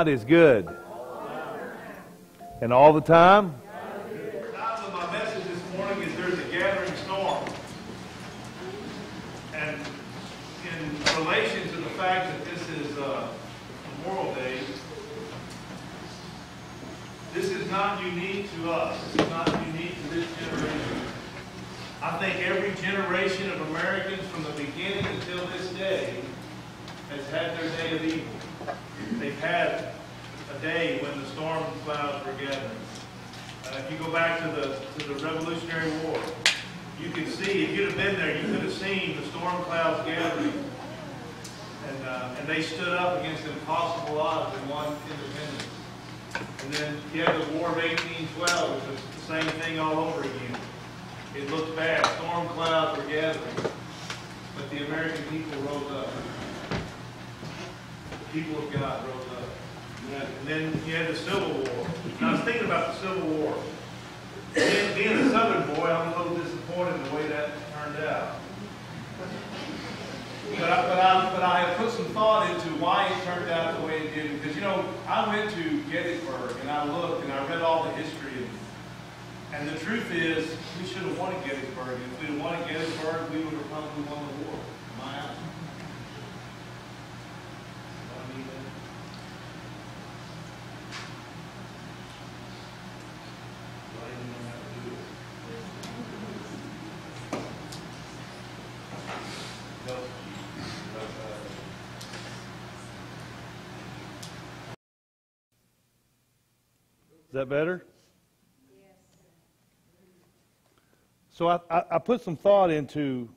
God is good. And all the time? The title of my message this morning is There's a Gathering Storm. And in relation to the fact that this is uh, Memorial Day, this is not unique to us. This is not unique to this generation. I think every generation of Americans from the beginning until this day has had their day of evil. They've had a day when the storm clouds were gathering. Uh, if you go back to the to the Revolutionary War, you could see if you'd have been there, you could have seen the storm clouds gathering, and uh, and they stood up against impossible odds and won independence. And then you had the War of 1812, which was the same thing all over again. It looked bad. Storm clouds were gathering, but the American people rose up. The people of God rose up. And then you had the Civil War. And I was thinking about the Civil War. Being, a Southern boy, I'm a little disappointed in the way that turned out. But I, but I, but I have put some thought into why it turned out the way it did. Because, you know, I went to Gettysburg and I looked and I read all the history. And, and the truth is, we should have won at Gettysburg. If we had won at Gettysburg, we would have probably won the war. Am I out? I mean, uh, I didn't know how to do it. Help you. Help us. Is that better? Yes. So I, I, I put some thought into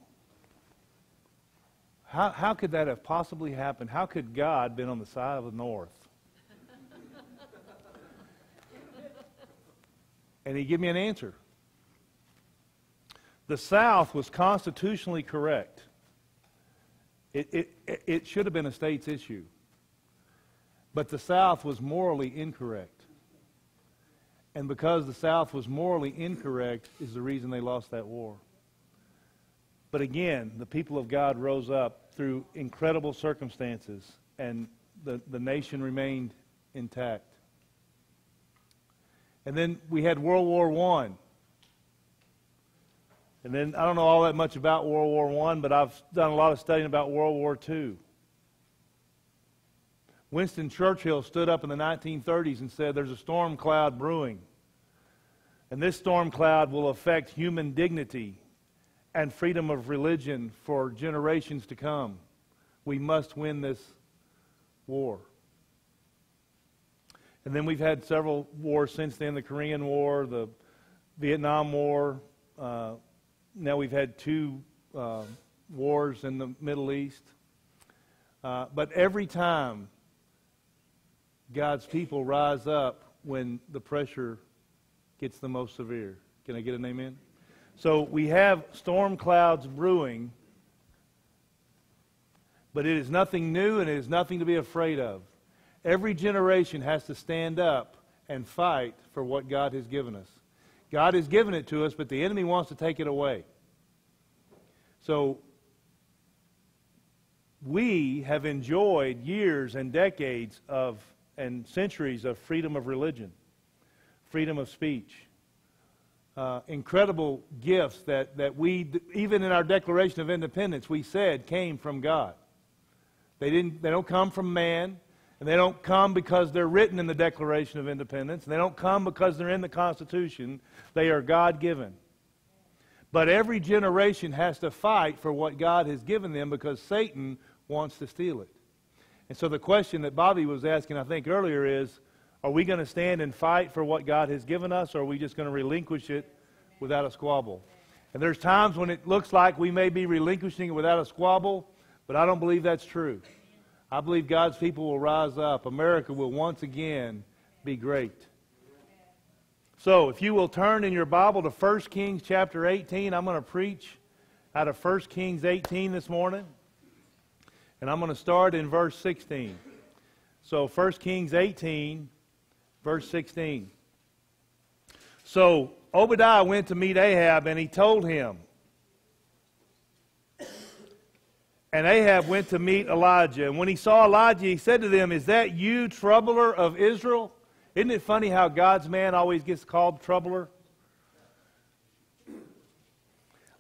how, how could that have possibly happened? How could God been on the side of the north? and he gave me an answer. The South was constitutionally correct. It, it, it should have been a state's issue. But the South was morally incorrect. And because the South was morally incorrect is the reason they lost that war. But again, the people of God rose up through incredible circumstances, and the, the nation remained intact. And then we had World War I. And then I don't know all that much about World War I, but I've done a lot of studying about World War II. Winston Churchill stood up in the 1930s and said, There's a storm cloud brewing. And this storm cloud will affect human dignity and freedom of religion for generations to come. We must win this war. And then we've had several wars since then the Korean War, the Vietnam War. Uh, now we've had two uh, wars in the Middle East. Uh, but every time God's people rise up when the pressure gets the most severe. Can I get an amen? So we have storm clouds brewing, but it is nothing new and it is nothing to be afraid of. Every generation has to stand up and fight for what God has given us. God has given it to us, but the enemy wants to take it away. So we have enjoyed years and decades of and centuries of freedom of religion, freedom of speech, uh, incredible gifts that, that we, even in our Declaration of Independence, we said came from God. They, didn't, they don't come from man, and they don't come because they're written in the Declaration of Independence, and they don't come because they're in the Constitution. They are God given. But every generation has to fight for what God has given them because Satan wants to steal it. And so the question that Bobby was asking, I think, earlier is are we going to stand and fight for what God has given us, or are we just going to relinquish it without a squabble? And there's times when it looks like we may be relinquishing it without a squabble, but I don't believe that's true. I believe God's people will rise up. America will once again be great. So, if you will turn in your Bible to 1 Kings chapter 18, I'm going to preach out of 1 Kings 18 this morning. And I'm going to start in verse 16. So 1 Kings 18, verse 16. So Obadiah went to meet Ahab and he told him. And Ahab went to meet Elijah. And when he saw Elijah, he said to them, Is that you, troubler of Israel? Isn't it funny how God's man always gets called troubler?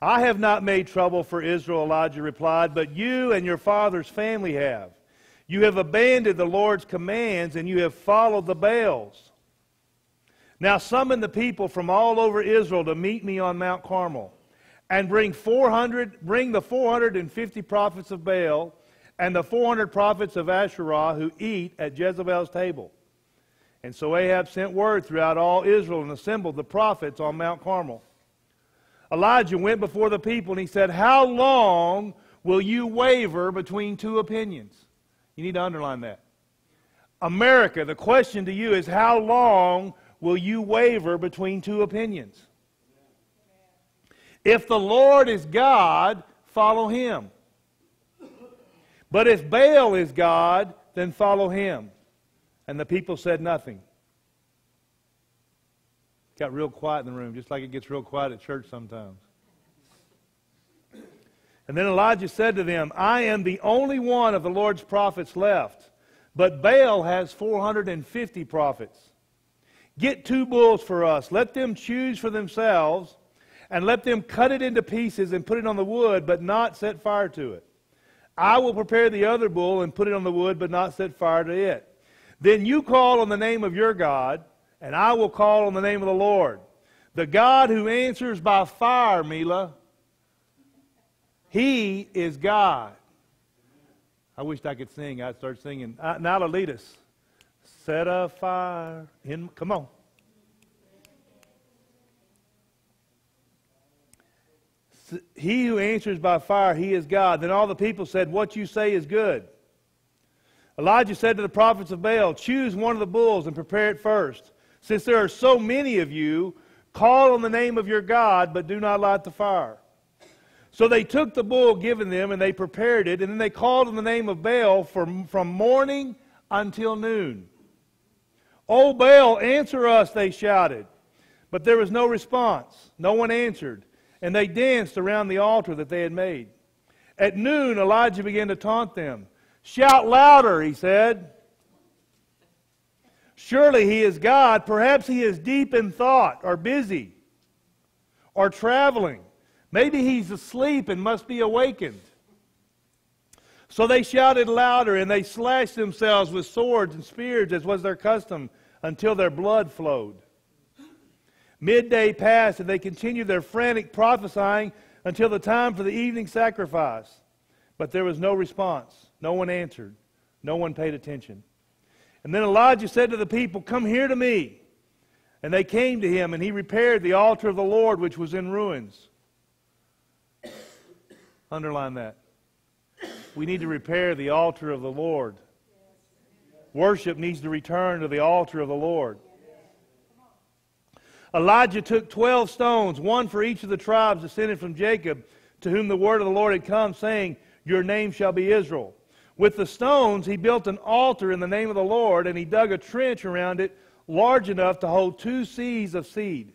I have not made trouble for Israel, Elijah replied, but you and your father's family have. You have abandoned the Lord's commands and you have followed the Baals. Now summon the people from all over Israel to meet me on Mount Carmel and bring 400 bring the 450 prophets of Baal and the 400 prophets of Asherah who eat at Jezebel's table. And so Ahab sent word throughout all Israel and assembled the prophets on Mount Carmel. Elijah went before the people and he said, How long will you waver between two opinions? You need to underline that. America, the question to you is, How long will you waver between two opinions? If the Lord is God, follow him. But if Baal is God, then follow him. And the people said nothing. Got real quiet in the room, just like it gets real quiet at church sometimes. And then Elijah said to them, I am the only one of the Lord's prophets left, but Baal has 450 prophets. Get two bulls for us. Let them choose for themselves, and let them cut it into pieces and put it on the wood, but not set fire to it. I will prepare the other bull and put it on the wood, but not set fire to it. Then you call on the name of your God, and I will call on the name of the Lord. The God who answers by fire, Mila. He is God. I wished I could sing. I'd start singing. Uh, now to lead us. Set a fire in. Come on. He who answers by fire, he is God. Then all the people said, What you say is good. Elijah said to the prophets of Baal, Choose one of the bulls and prepare it first. Since there are so many of you, call on the name of your God, but do not light the fire. So they took the bull given them and they prepared it, and then they called on the name of Baal from, from morning until noon. O Baal, answer us, they shouted. But there was no response. No one answered. And they danced around the altar that they had made. At noon, Elijah began to taunt them. Shout louder, he said. Surely he is God. Perhaps he is deep in thought or busy or traveling. Maybe he's asleep and must be awakened. So they shouted louder and they slashed themselves with swords and spears as was their custom until their blood flowed. Midday passed and they continued their frantic prophesying until the time for the evening sacrifice. But there was no response. No one answered. No one paid attention. And then Elijah said to the people, Come here to me. And they came to him, and he repaired the altar of the Lord, which was in ruins. Underline that. We need to repair the altar of the Lord. Worship needs to return to the altar of the Lord. Elijah took 12 stones, one for each of the tribes descended from Jacob, to whom the word of the Lord had come, saying, Your name shall be Israel. With the stones, he built an altar in the name of the Lord, and he dug a trench around it large enough to hold two seahs of seed.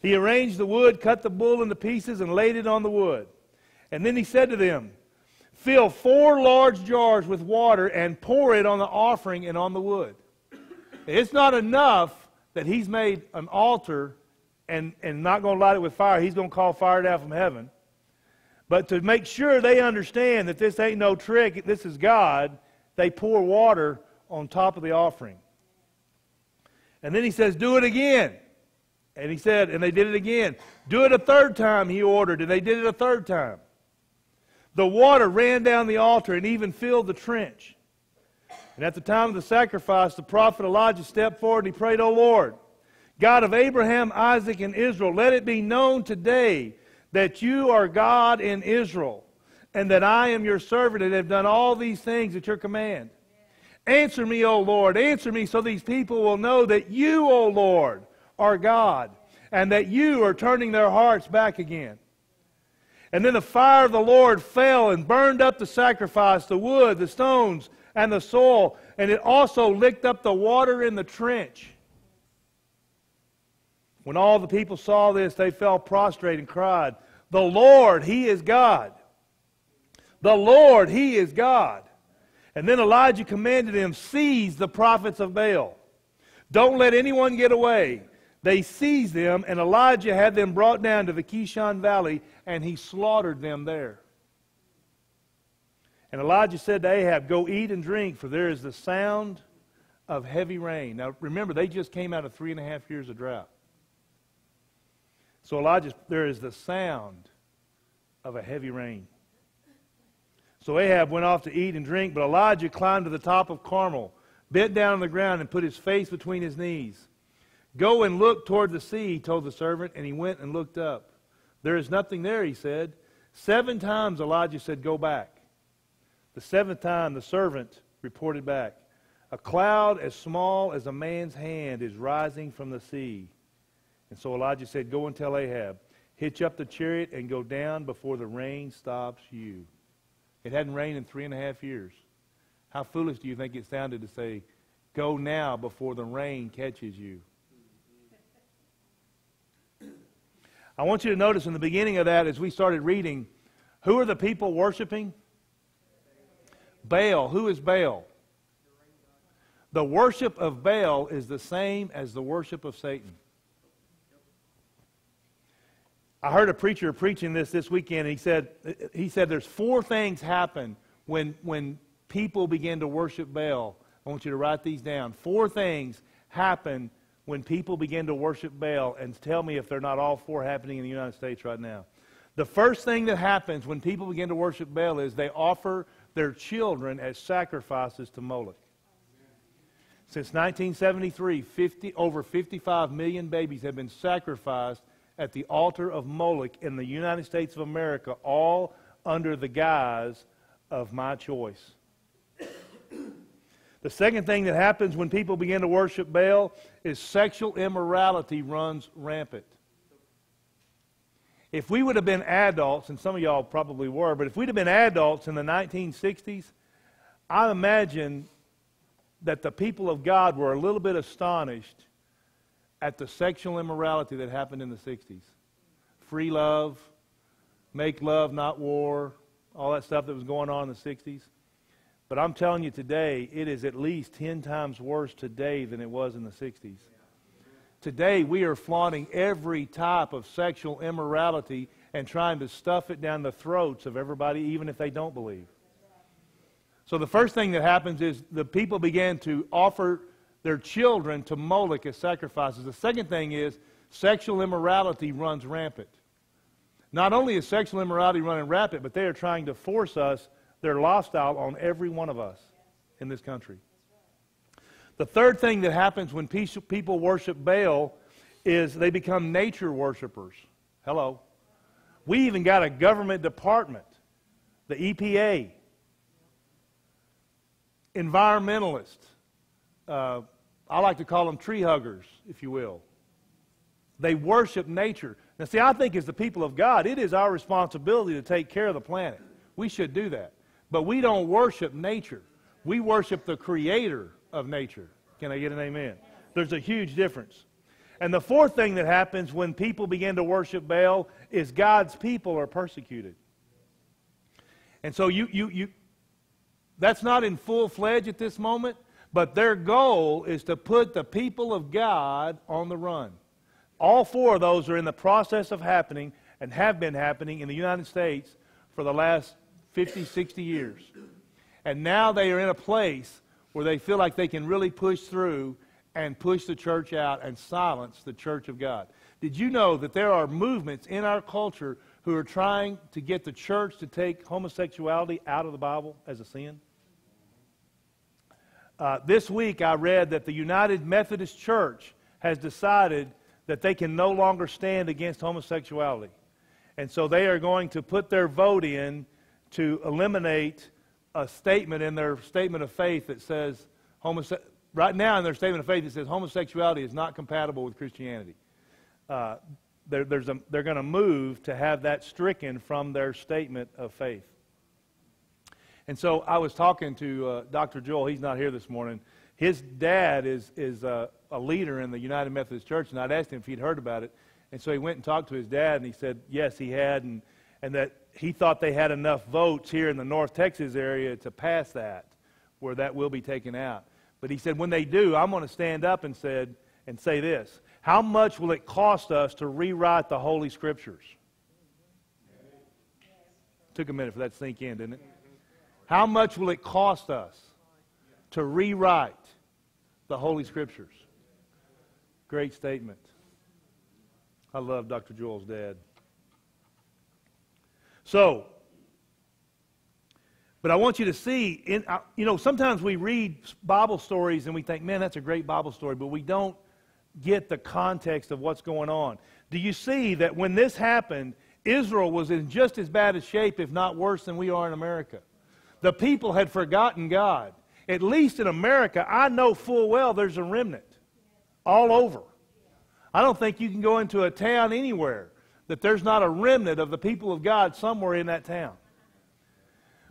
He arranged the wood, cut the bull into pieces, and laid it on the wood. And then he said to them, Fill four large jars with water and pour it on the offering and on the wood. It's not enough that he's made an altar and, and not going to light it with fire. He's going to call fire down from heaven. But to make sure they understand that this ain't no trick, this is God, they pour water on top of the offering. And then he says, Do it again. And he said, and they did it again. Do it a third time, he ordered, and they did it a third time. The water ran down the altar and even filled the trench. And at the time of the sacrifice, the prophet Elijah stepped forward and he prayed, O Lord, God of Abraham, Isaac, and Israel, let it be known today that you are God in Israel, and that I am your servant and have done all these things at your command. Answer me, O Lord, answer me so these people will know that you, O Lord, are God, and that you are turning their hearts back again. And then the fire of the Lord fell and burned up the sacrifice, the wood, the stones, and the soil, and it also licked up the water in the trench. When all the people saw this, they fell prostrate and cried, The Lord, He is God. The Lord, He is God. And then Elijah commanded him, Seize the prophets of Baal. Don't let anyone get away. They seized them, and Elijah had them brought down to the Kishon Valley, and he slaughtered them there. And Elijah said to Ahab, Go eat and drink, for there is the sound of heavy rain. Now remember, they just came out of three and a half years of drought. So Elijah, there is the sound of a heavy rain. So Ahab went off to eat and drink, but Elijah climbed to the top of Carmel, bent down on the ground, and put his face between his knees. Go and look toward the sea, he told the servant, and he went and looked up. There is nothing there, he said. Seven times Elijah said, Go back. The seventh time the servant reported back, A cloud as small as a man's hand is rising from the sea. And so Elijah said, Go and tell Ahab, hitch up the chariot and go down before the rain stops you. It hadn't rained in three and a half years. How foolish do you think it sounded to say, Go now before the rain catches you? I want you to notice in the beginning of that, as we started reading, who are the people worshiping? Baal. Who is Baal? The worship of Baal is the same as the worship of Satan. I heard a preacher preaching this this weekend, and he said, he said there's four things happen when, when people begin to worship Baal. I want you to write these down. Four things happen when people begin to worship Baal, and tell me if they're not all four happening in the United States right now. The first thing that happens when people begin to worship Baal is they offer their children as sacrifices to Moloch. Since 1973, 50, over 55 million babies have been sacrificed at the altar of Moloch in the United States of America, all under the guise of my choice. The second thing that happens when people begin to worship Baal is sexual immorality runs rampant. If we would have been adults, and some of y'all probably were, but if we'd have been adults in the 1960s, I imagine that the people of God were a little bit astonished at the sexual immorality that happened in the 60s. Free love, make love, not war, all that stuff that was going on in the 60s. But I'm telling you today, it is at least 10 times worse today than it was in the 60s. Today, we are flaunting every type of sexual immorality and trying to stuff it down the throats of everybody, even if they don't believe. So, the first thing that happens is the people began to offer their children to Moloch as sacrifices. The second thing is sexual immorality runs rampant. Not only is sexual immorality running rampant, but they are trying to force us, their lifestyle, on every one of us in this country. The third thing that happens when people worship Baal is they become nature worshipers. Hello. We even got a government department, the EPA, environmentalists, uh, I like to call them tree huggers, if you will. They worship nature. Now, see, I think as the people of God, it is our responsibility to take care of the planet. We should do that. But we don't worship nature. We worship the creator of nature. Can I get an amen? There's a huge difference. And the fourth thing that happens when people begin to worship Baal is God's people are persecuted. And so you, you, you that's not in full fledged at this moment, but their goal is to put the people of God on the run. All four of those are in the process of happening and have been happening in the United States for the last 50, 60 years. And now they are in a place where they feel like they can really push through and push the church out and silence the church of God. Did you know that there are movements in our culture who are trying to get the church to take homosexuality out of the Bible as a sin? Uh, this week I read that the United Methodist Church has decided that they can no longer stand against homosexuality. And so they are going to put their vote in to eliminate a statement in their statement of faith that says, homose- right now in their statement of faith, it says homosexuality is not compatible with Christianity. Uh, a, they're going to move to have that stricken from their statement of faith. And so I was talking to uh, Dr. Joel. He's not here this morning. His dad is, is uh, a leader in the United Methodist Church, and I'd asked him if he'd heard about it. And so he went and talked to his dad, and he said, yes, he had, and, and that he thought they had enough votes here in the North Texas area to pass that, where that will be taken out. But he said, when they do, I'm going to stand up and, said, and say this How much will it cost us to rewrite the Holy Scriptures? Took a minute for that to sink in, didn't it? How much will it cost us to rewrite the Holy Scriptures? Great statement. I love Dr. Joel's dad. So, but I want you to see, in, uh, you know, sometimes we read Bible stories and we think, man, that's a great Bible story, but we don't get the context of what's going on. Do you see that when this happened, Israel was in just as bad a shape, if not worse, than we are in America? The people had forgotten God. At least in America, I know full well there's a remnant all over. I don't think you can go into a town anywhere that there's not a remnant of the people of God somewhere in that town.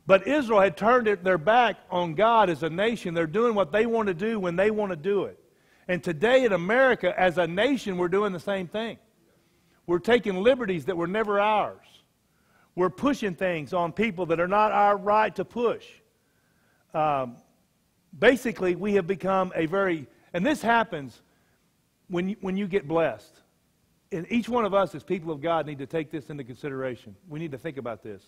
But Israel had turned their back on God as a nation. They're doing what they want to do when they want to do it. And today in America, as a nation, we're doing the same thing. We're taking liberties that were never ours. We're pushing things on people that are not our right to push. Um, basically, we have become a very, and this happens when you, when you get blessed. And each one of us, as people of God, need to take this into consideration. We need to think about this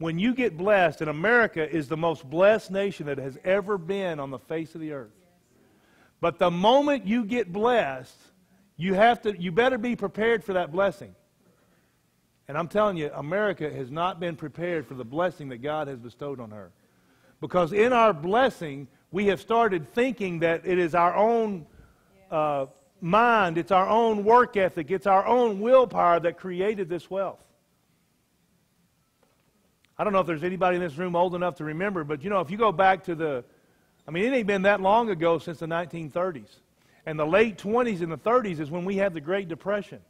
when you get blessed, and America is the most blessed nation that has ever been on the face of the earth. But the moment you get blessed, you have to you better be prepared for that blessing. And I'm telling you, America has not been prepared for the blessing that God has bestowed on her. Because in our blessing, we have started thinking that it is our own uh, mind, it's our own work ethic, it's our own willpower that created this wealth. I don't know if there's anybody in this room old enough to remember, but you know, if you go back to the, I mean, it ain't been that long ago since the 1930s. And the late 20s and the 30s is when we had the Great Depression.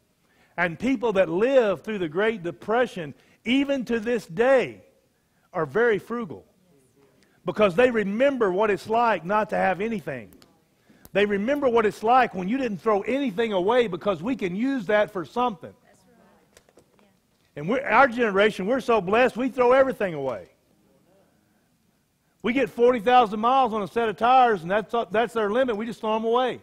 And people that lived through the Great Depression, even to this day, are very frugal because they remember what it's like not to have anything. They remember what it's like when you didn't throw anything away because we can use that for something. And we're, our generation, we're so blessed, we throw everything away. We get 40,000 miles on a set of tires, and that's, that's their limit. We just throw them away.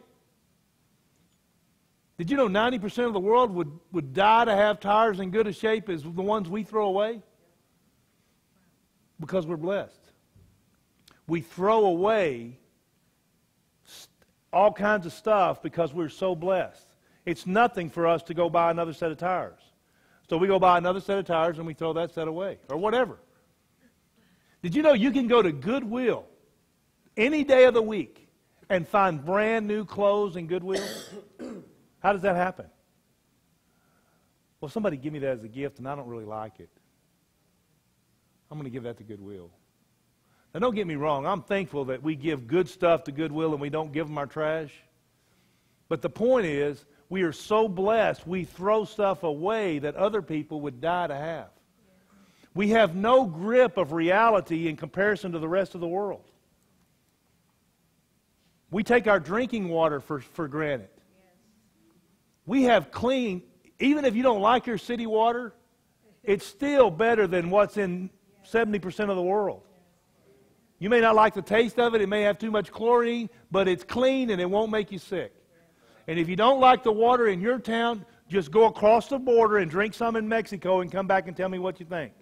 Did you know 90% of the world would, would die to have tires in good a shape as the ones we throw away? Because we're blessed. We throw away all kinds of stuff because we're so blessed. It's nothing for us to go buy another set of tires. So we go buy another set of tires and we throw that set away or whatever. Did you know you can go to Goodwill any day of the week and find brand new clothes in Goodwill? How does that happen? Well, somebody give me that as a gift and I don't really like it. I'm going to give that to Goodwill. Now, don't get me wrong. I'm thankful that we give good stuff to Goodwill and we don't give them our trash. But the point is, we are so blessed, we throw stuff away that other people would die to have. We have no grip of reality in comparison to the rest of the world. We take our drinking water for, for granted. We have clean, even if you don't like your city water, it's still better than what's in 70% of the world. You may not like the taste of it, it may have too much chlorine, but it's clean and it won't make you sick. And if you don't like the water in your town, just go across the border and drink some in Mexico and come back and tell me what you think.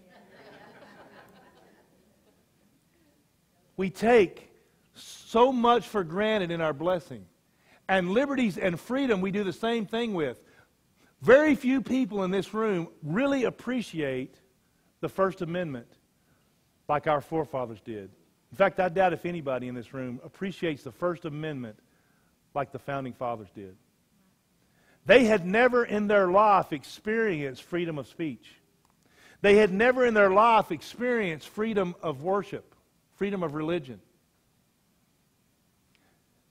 we take so much for granted in our blessing. And liberties and freedom, we do the same thing with. Very few people in this room really appreciate the First Amendment like our forefathers did. In fact, I doubt if anybody in this room appreciates the First Amendment like the founding fathers did. They had never in their life experienced freedom of speech. They had never in their life experienced freedom of worship, freedom of religion.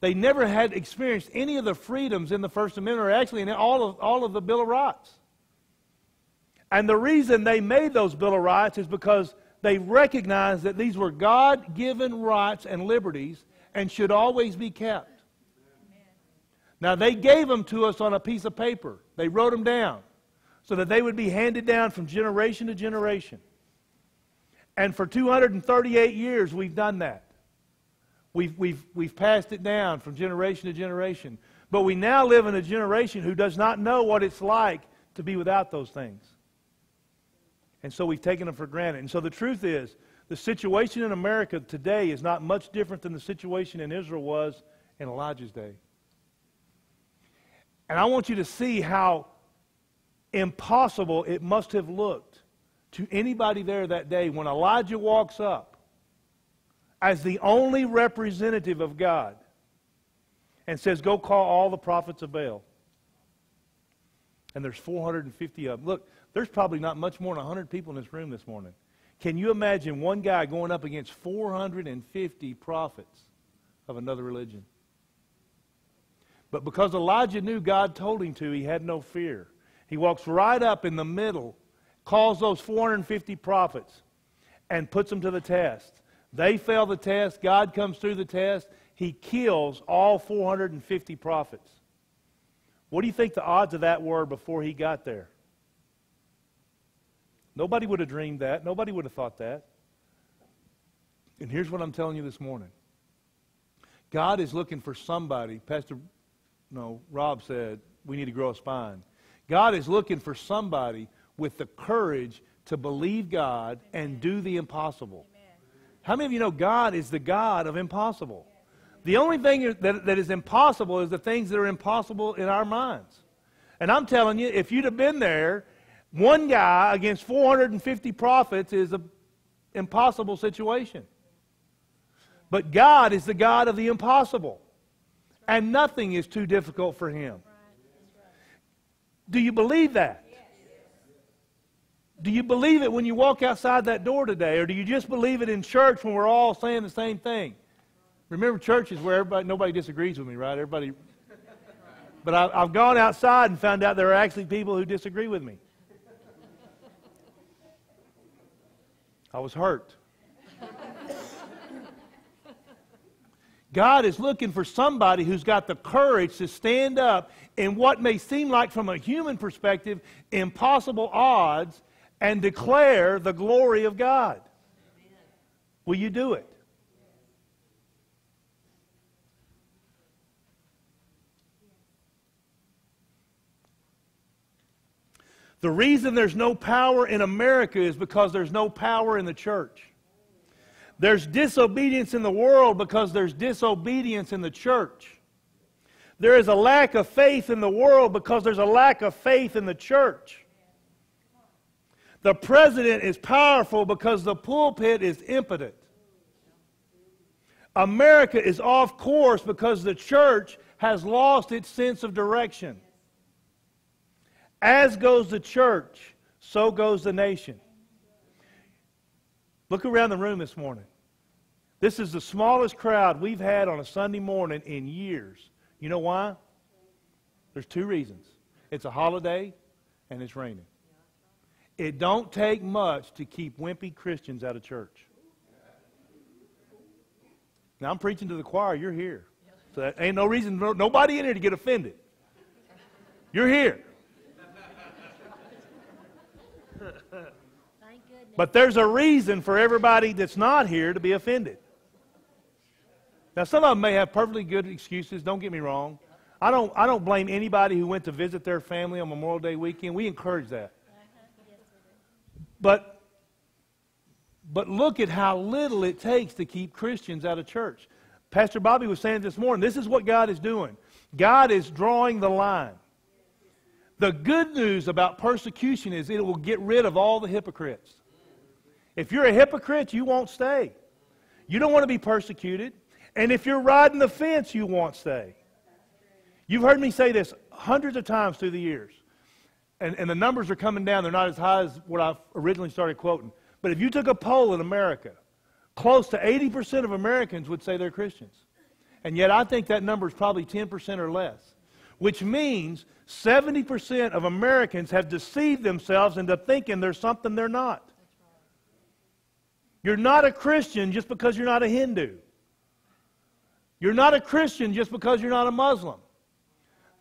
They never had experienced any of the freedoms in the First Amendment, or actually in all of, all of the Bill of Rights. And the reason they made those Bill of Rights is because they recognized that these were God given rights and liberties and should always be kept. Now, they gave them to us on a piece of paper, they wrote them down so that they would be handed down from generation to generation. And for 238 years, we've done that. We've, we've, we've passed it down from generation to generation. But we now live in a generation who does not know what it's like to be without those things. And so we've taken them for granted. And so the truth is, the situation in America today is not much different than the situation in Israel was in Elijah's day. And I want you to see how impossible it must have looked to anybody there that day when Elijah walks up as the only representative of God and says, Go call all the prophets of Baal. And there's 450 of them. Look, there's probably not much more than 100 people in this room this morning. Can you imagine one guy going up against 450 prophets of another religion? But because Elijah knew God told him to, he had no fear. He walks right up in the middle, calls those 450 prophets, and puts them to the test. They fail the test. God comes through the test. He kills all 450 prophets. What do you think the odds of that were before he got there? Nobody would have dreamed that. Nobody would have thought that. And here's what I'm telling you this morning God is looking for somebody. Pastor, no, Rob said, we need to grow a spine. God is looking for somebody with the courage to believe God and do the impossible. How many of you know God is the God of impossible? The only thing that, that is impossible is the things that are impossible in our minds. And I'm telling you, if you'd have been there, one guy against 450 prophets is an impossible situation. But God is the God of the impossible. And nothing is too difficult for him. Do you believe that? Do you believe it when you walk outside that door today, or do you just believe it in church when we're all saying the same thing? Remember, church is where everybody, nobody disagrees with me, right? Everybody. But I, I've gone outside and found out there are actually people who disagree with me. I was hurt. God is looking for somebody who's got the courage to stand up in what may seem like, from a human perspective, impossible odds and declare the glory of God. Will you do it? The reason there's no power in America is because there's no power in the church. There's disobedience in the world because there's disobedience in the church. There is a lack of faith in the world because there's a lack of faith in the church. The president is powerful because the pulpit is impotent. America is off course because the church has lost its sense of direction. As goes the church, so goes the nation. Look around the room this morning. This is the smallest crowd we've had on a Sunday morning in years. You know why? There's two reasons. It's a holiday and it's raining. It don't take much to keep wimpy Christians out of church. Now I'm preaching to the choir. You're here. So that ain't no reason, no, nobody in here to get offended. You're here. But there's a reason for everybody that's not here to be offended. Now, some of them may have perfectly good excuses. Don't get me wrong. I don't, I don't blame anybody who went to visit their family on Memorial Day weekend. We encourage that. But, but look at how little it takes to keep Christians out of church. Pastor Bobby was saying this morning this is what God is doing. God is drawing the line. The good news about persecution is it will get rid of all the hypocrites. If you're a hypocrite, you won't stay. You don't want to be persecuted. And if you're riding the fence, you won't stay. You've heard me say this hundreds of times through the years. And, and the numbers are coming down. They're not as high as what I originally started quoting. But if you took a poll in America, close to 80% of Americans would say they're Christians. And yet I think that number is probably 10% or less. which means 70% of Americans have deceived themselves into thinking there's something they're not. You're not a Christian just because you're not a Hindu. You're not a Christian just because you're not a Muslim.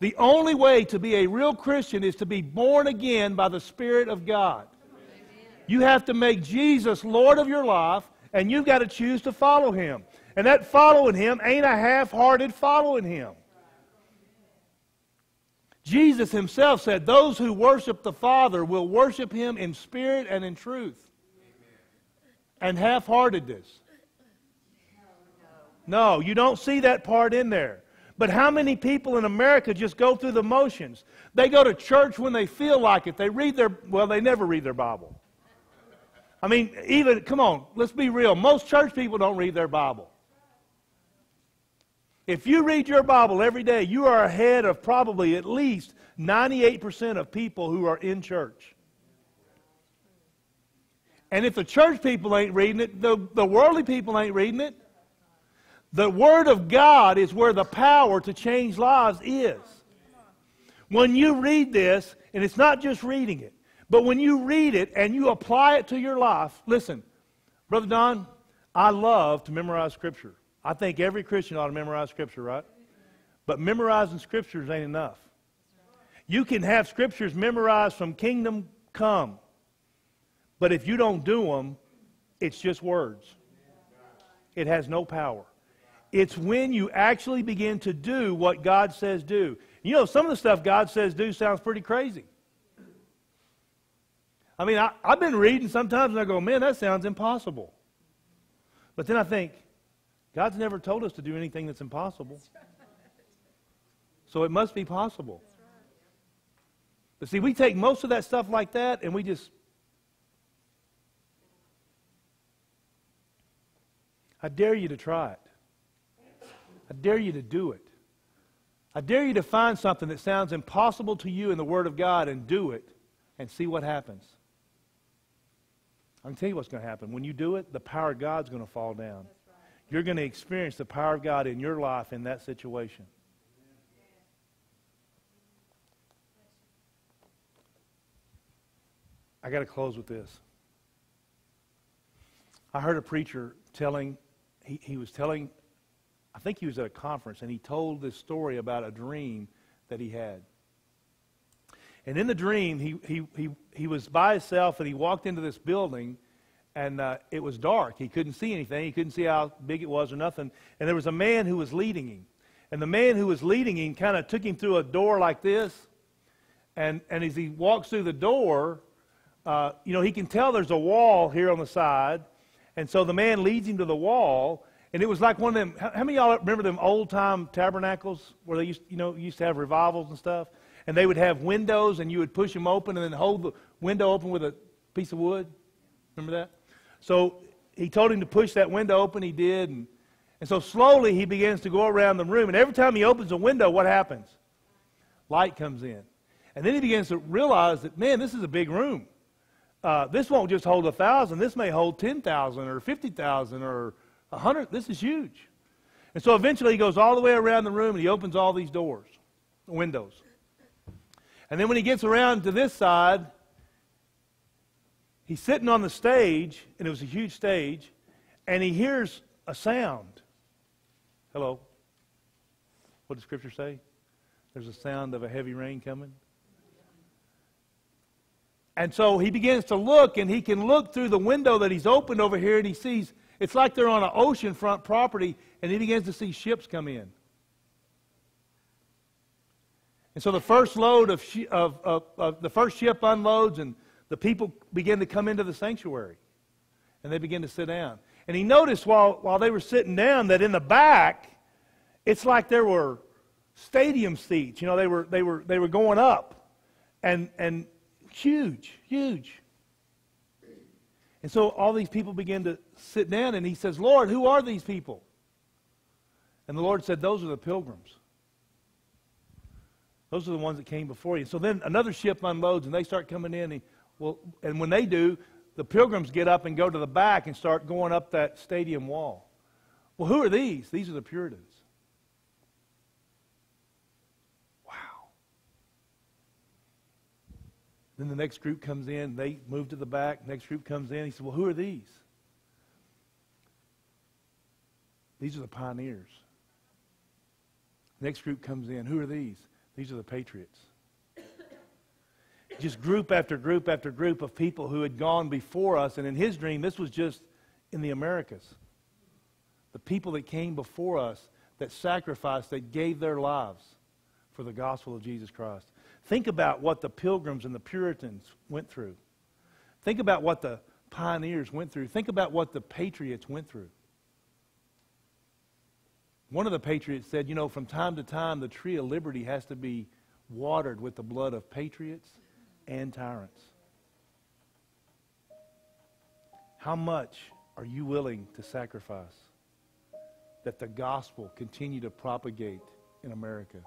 The only way to be a real Christian is to be born again by the Spirit of God. You have to make Jesus Lord of your life, and you've got to choose to follow Him. And that following Him ain't a half hearted following Him. Jesus Himself said, Those who worship the Father will worship Him in spirit and in truth. And half heartedness. No, you don't see that part in there. But how many people in America just go through the motions? They go to church when they feel like it. They read their, well, they never read their Bible. I mean, even, come on, let's be real. Most church people don't read their Bible. If you read your Bible every day, you are ahead of probably at least 98% of people who are in church. And if the church people ain't reading it, the, the worldly people ain't reading it. The Word of God is where the power to change lives is. When you read this, and it's not just reading it, but when you read it and you apply it to your life, listen, Brother Don, I love to memorize Scripture. I think every Christian ought to memorize Scripture, right? But memorizing Scriptures ain't enough. You can have Scriptures memorized from kingdom come, but if you don't do them, it's just words. It has no power. It's when you actually begin to do what God says do. You know, some of the stuff God says do sounds pretty crazy. I mean, I, have been reading sometimes and I go, man, that sounds impossible. But then I think, God's never told us to do anything that's impossible. So it must be possible. But see, we take most of that stuff like that and we just. I dare you to try it. I dare you to do it. I dare you to find something that sounds impossible to you in the Word of God and do it and see what happens. I can tell you what's going to happen. When you do it, the power of God's going to fall down. Right. You're going to experience the power of God in your life in that situation. I got to close with this. I heard a preacher telling, he, he was telling I think he was at a conference, and he told this story about a dream that he had. And in the dream, he, he, he, he was by himself, and he walked into this building, and uh, it was dark. He couldn't see anything. He couldn't see how big it was or nothing. And there was a man who was leading him. And the man who was leading him kind of took him through a door like this. And, and as he walks through the door, uh, you know, he can tell there's a wall here on the side. And so the man leads him to the wall. And it was like one of them. How, how many y'all remember them old time tabernacles where they used, you know, used to have revivals and stuff? And they would have windows, and you would push them open, and then hold the window open with a piece of wood. Remember that? So he told him to push that window open. He did, and and so slowly he begins to go around the room. And every time he opens a window, what happens? Light comes in. And then he begins to realize that, man, this is a big room. Uh, this won't just hold a thousand. This may hold 10,000 or 50,000 or a hundred, this is huge. And so eventually he goes all the way around the room and he opens all these doors, windows. And then when he gets around to this side, he's sitting on the stage, and it was a huge stage, and he hears a sound. Hello. What does Scripture say? There's a sound of a heavy rain coming. And so he begins to look, and he can look through the window that he's opened over here, and he sees it's like they're on an oceanfront property, and he begins to see ships come in. And so the first load of, of, of, of, the first ship unloads, and the people begin to come into the sanctuary, and they begin to sit down. And he noticed while, while they were sitting down that in the back, it's like there were stadium seats. You know, they were, they were, they were going up, and, and huge, huge. And so all these people begin to sit down, and he says, Lord, who are these people? And the Lord said, Those are the pilgrims. Those are the ones that came before you. So then another ship unloads, and they start coming in. And, well, and when they do, the pilgrims get up and go to the back and start going up that stadium wall. Well, who are these? These are the Puritans. Then the next group comes in, they move to the back. Next group comes in. He said, Well, who are these? These are the pioneers. Next group comes in. Who are these? These are the patriots. Just group after group after group of people who had gone before us. And in his dream, this was just in the Americas. The people that came before us, that sacrificed, that gave their lives for the gospel of Jesus Christ. Think about what the pilgrims and the Puritans went through. Think about what the pioneers went through. Think about what the patriots went through. One of the patriots said, you know, from time to time, the tree of liberty has to be watered with the blood of patriots and tyrants. How much are you willing to sacrifice that the gospel continue to propagate in America?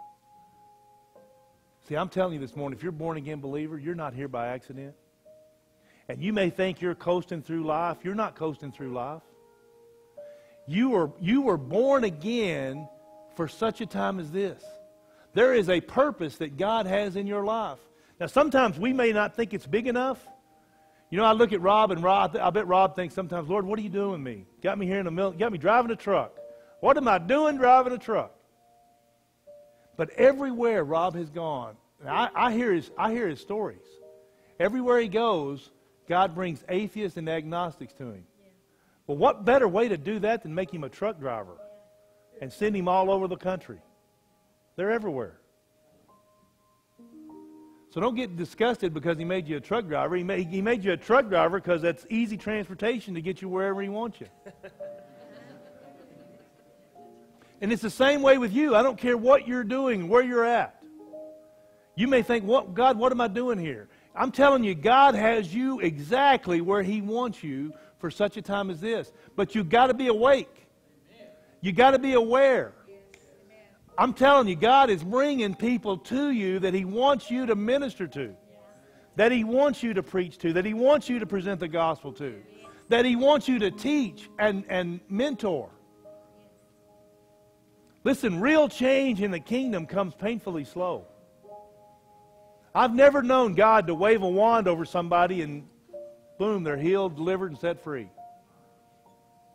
See, I'm telling you this morning, if you're a born again believer, you're not here by accident. And you may think you're coasting through life. You're not coasting through life. You were, you were born again for such a time as this. There is a purpose that God has in your life. Now, sometimes we may not think it's big enough. You know, I look at Rob, and Rob, I bet Rob thinks sometimes, Lord, what are you doing me? Got me here in the middle, got me driving a truck. What am I doing driving a truck? But everywhere Rob has gone, I, I, hear his, I hear his stories. Everywhere he goes, God brings atheists and agnostics to him. Well, what better way to do that than make him a truck driver and send him all over the country? They're everywhere. So don't get disgusted because he made you a truck driver. He made, he made you a truck driver because that's easy transportation to get you wherever he wants you. And it's the same way with you. I don't care what you're doing, where you're at. You may think, what, God, what am I doing here? I'm telling you, God has you exactly where He wants you for such a time as this. But you've got to be awake. You've got to be aware. I'm telling you, God is bringing people to you that He wants you to minister to, that He wants you to preach to, that He wants you to present the gospel to, that He wants you to teach and, and mentor. Listen, real change in the kingdom comes painfully slow. I've never known God to wave a wand over somebody and boom, they're healed, delivered, and set free.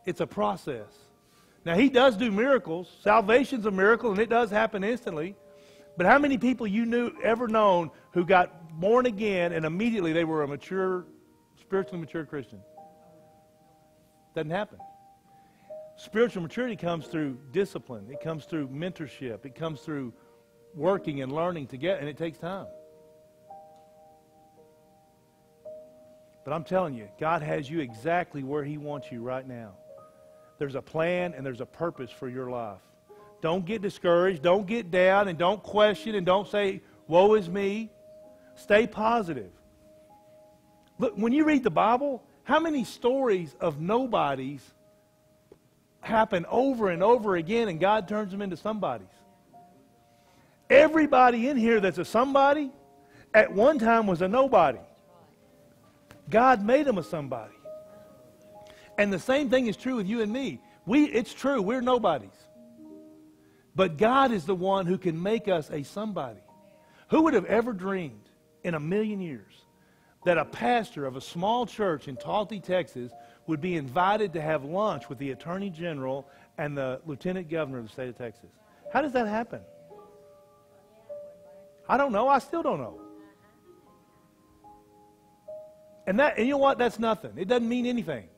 It's a process. Now, He does do miracles. Salvation's a miracle, and it does happen instantly. But how many people you knew ever known who got born again and immediately they were a mature, spiritually mature Christian? Doesn't happen. Spiritual maturity comes through discipline. It comes through mentorship. It comes through working and learning together, and it takes time. But I'm telling you, God has you exactly where He wants you right now. There's a plan and there's a purpose for your life. Don't get discouraged. Don't get down and don't question and don't say, Woe is me. Stay positive. Look, when you read the Bible, how many stories of nobodies happen over and over again and God turns them into somebodies? Everybody in here that's a somebody at one time was a nobody. God made him a somebody. And the same thing is true with you and me. We, it's true, we're nobodies. But God is the one who can make us a somebody. Who would have ever dreamed in a million years that a pastor of a small church in Talty, Texas would be invited to have lunch with the Attorney General and the Lieutenant Governor of the state of Texas? How does that happen? I don't know. I still don't know. And that, and you know what? That's nothing. It doesn't mean anything.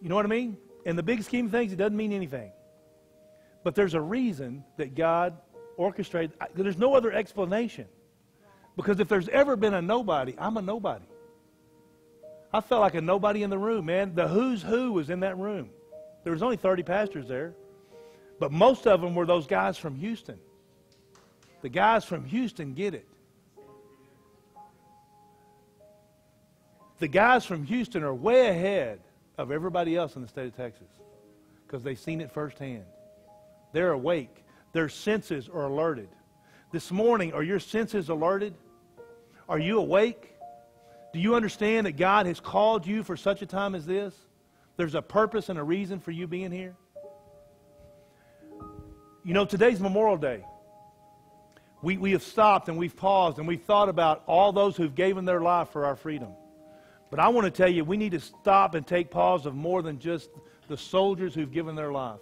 You know what I mean? In the big scheme of things, it doesn't mean anything. But there's a reason that God orchestrated. There's no other explanation. Because if there's ever been a nobody, I'm a nobody. I felt like a nobody in the room, man. The who's who was in that room. There was only 30 pastors there. But most of them were those guys from Houston. The guys from Houston get it. the guys from Houston are way ahead of everybody else in the state of Texas because they've seen it firsthand. They're awake, their senses are alerted. This morning, are your senses alerted? Are you awake? Do you understand that God has called you for such a time as this? There's a purpose and a reason for you being here. You know, today's Memorial Day. we, we have stopped and we've paused and we've thought about all those who've given their life for our freedom. But I want to tell you, we need to stop and take pause of more than just the soldiers who've given their life.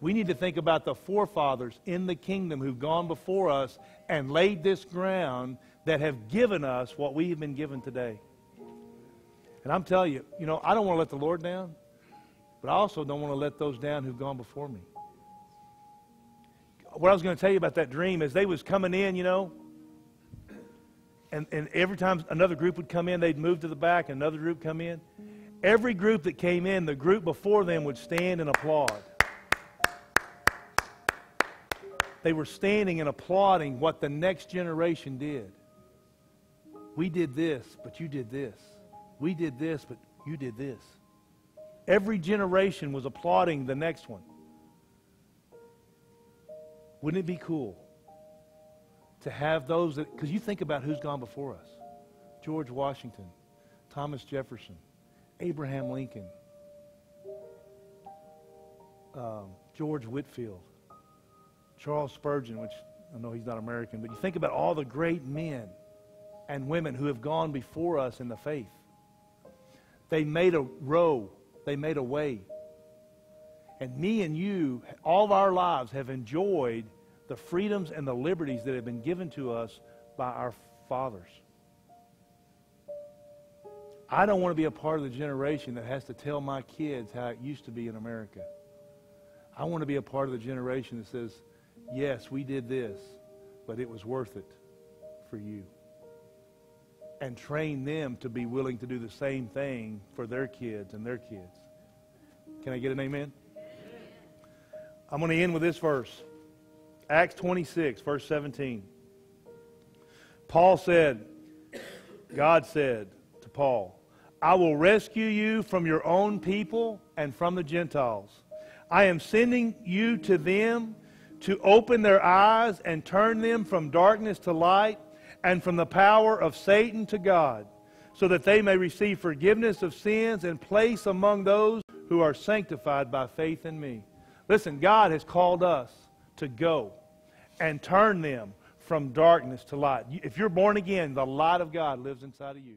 We need to think about the forefathers in the kingdom who've gone before us and laid this ground that have given us what we have been given today. And I'm telling you, you know, I don't want to let the Lord down, but I also don't want to let those down who've gone before me. What I was going to tell you about that dream is they was coming in, you know, and, and every time another group would come in, they'd move to the back, another group come in. Every group that came in, the group before them would stand and applaud. They were standing and applauding what the next generation did. We did this, but you did this. We did this, but you did this. Every generation was applauding the next one. Wouldn't it be cool to have those that, because you think about who's gone before us George Washington, Thomas Jefferson, Abraham Lincoln, um, George Whitefield, Charles Spurgeon, which I know he's not American, but you think about all the great men and women who have gone before us in the faith. They made a row, they made a way. And me and you, all of our lives, have enjoyed the freedoms and the liberties that have been given to us by our fathers. I don't want to be a part of the generation that has to tell my kids how it used to be in America. I want to be a part of the generation that says, yes, we did this, but it was worth it for you and train them to be willing to do the same thing for their kids and their kids. Can I get an amen? I'm going to end with this verse Acts 26, verse 17. Paul said, God said to Paul, I will rescue you from your own people and from the Gentiles. I am sending you to them to open their eyes and turn them from darkness to light and from the power of Satan to God, so that they may receive forgiveness of sins and place among those who are sanctified by faith in me. Listen, God has called us to go and turn them from darkness to light. If you're born again, the light of God lives inside of you.